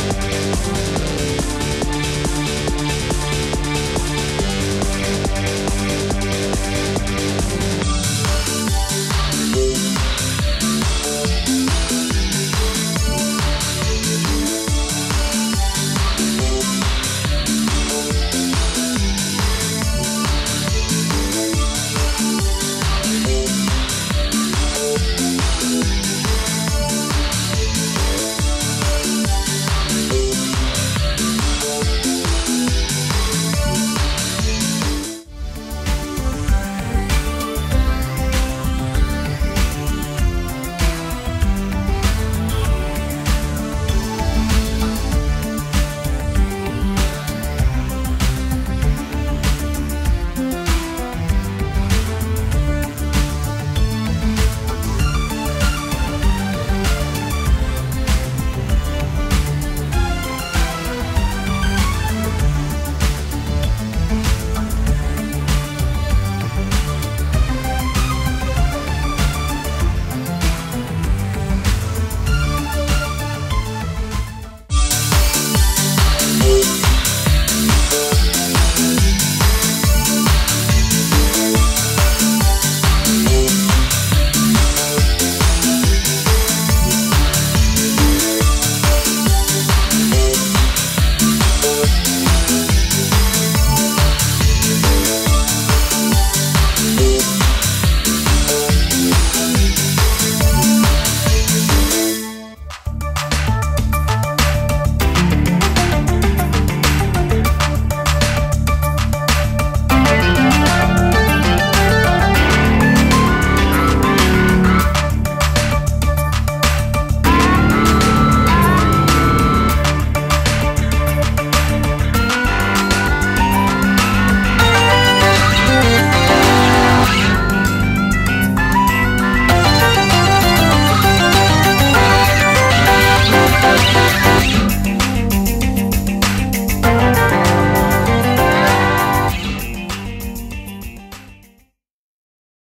Música